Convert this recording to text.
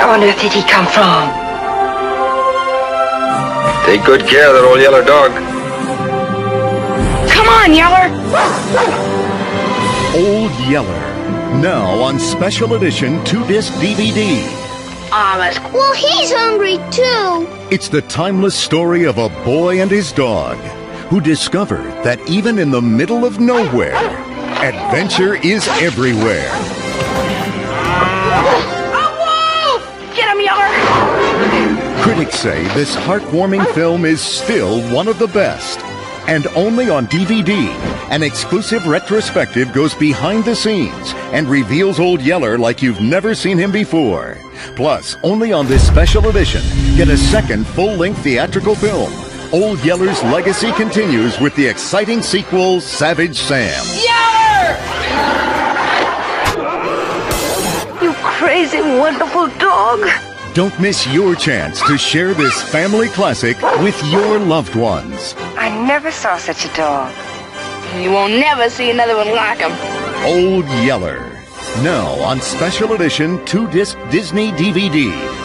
Where on earth did he come from? Take good care of that old yellow dog. Come on, Yeller! Old Yeller. Now on special edition two disc DVD. Almost. Well, he's hungry too. It's the timeless story of a boy and his dog who discovered that even in the middle of nowhere, adventure is everywhere. Critics say this heartwarming film is still one of the best. And only on DVD, an exclusive retrospective goes behind the scenes and reveals Old Yeller like you've never seen him before. Plus, only on this special edition, get a second full-length theatrical film. Old Yeller's legacy continues with the exciting sequel, Savage Sam. Yeller! You crazy, wonderful dog! Don't miss your chance to share this family classic with your loved ones. I never saw such a dog. You won't never see another one like him. Old Yeller. Now on special edition two disc Disney DVD